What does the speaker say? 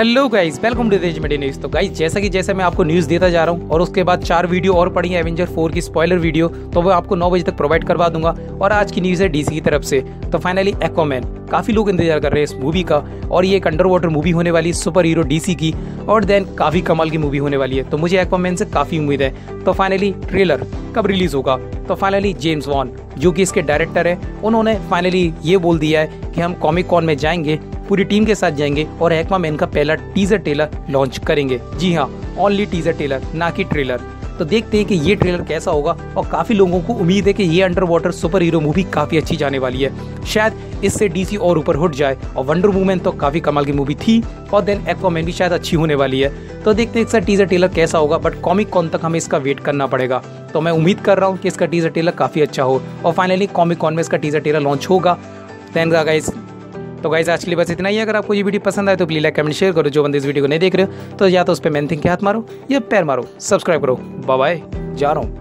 Hello guys welcome to देज media news तो guys जैसा कि जैसे मैं आपको न्यूज़ देता जा रहा हूँ, और उसके बाद चार वीडियो और पड़ी है एवेंजर फोर की स्पॉइलर वीडियो तो वो आपको नौ बजे तक प्रोवाइड करवा दूँगा। और आज की न्यूज़ है डीसी की तरफ़ से। तो फाइनली एक्वामैन काफ़ी लोग इंतज़ार कर रहे हैं इस मूवी का, और ये एक अंडर वाटर मूवी होने वाली सुपर हीरो डीसी की, और देन काफ़ी कमाल की मूवी होने वाली है। तो मुझे एक्वामैन से काफ़ी उम्मीद है। तो फाइनली ट्रेलर कब रिलीज़ होगा? तो फाइनली जेम्स वॉन जो कि इसके डायरेक्टर है, उन्होंने फाइनली ये बोल दिया है कि हम कॉमिक कॉन में जाएँगे। पूरी टीम के साथ जाएँगे और एक्वामैन का पहला टीजर ट्रेलर लॉन्च करेंगे। जी हाँ ओनली टीजर ट्रेलर ना कि ट्रेलर तो देखते हैं कि ये ट्रेलर कैसा होगा और काफ़ी लोगों को उम्मीद है कि ये under water super hero movie काफ़ी अच्छी जाने वाली है। शायद इससे डीसी और ऊपर उठ जाए और वंडर वूमेन तो काफ़ी कमाल की मूवी थी और देन एक्वामैन भी शायद अच्छी होने वाली है। तो देखते हैं इसका टीजर ट्रेलर कैसा होगा बट कॉमिक कॉन तक हमें इसका वेट करना पड़ेगा। तो मैं उम्मीद कर रहा हूँ कि इसका टीजर ट्रेलर काफ़ी अच्छा हो। और फाइनली कॉमिक कॉन में इसका टीजर ट्रेलर लॉन्च होगा। देन तो गाइज़ आज के लिए बस इतना ही। अगर आपको ये वीडियो पसंद आए तो प्लीज़ लाइक कमेंट शेयर करो। जो बंदे इस वीडियो को नहीं देख रहे हो तो या तो उस पर मैन थिंग के हाथ मारो, या पैर मारो। सब्सक्राइब करो। बाय जा रहा हूँ।